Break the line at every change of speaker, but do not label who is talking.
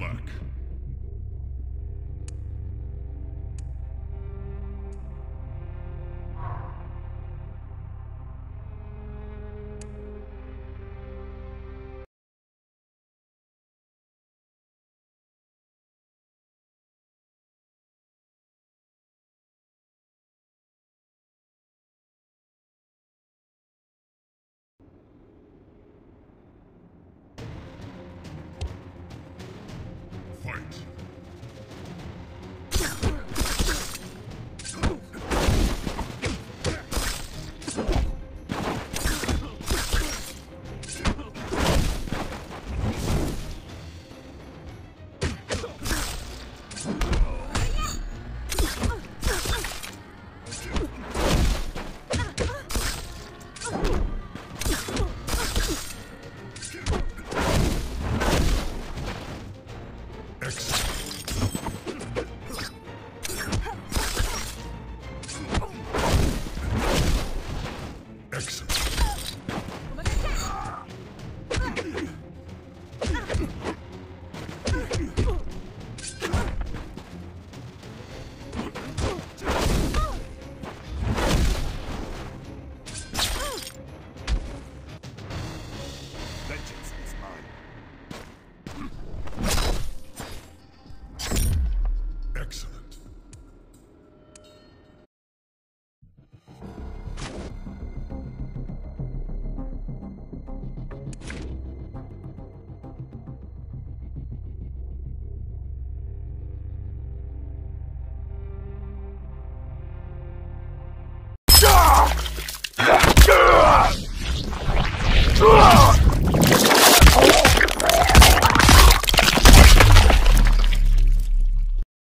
Gerlach. Oh!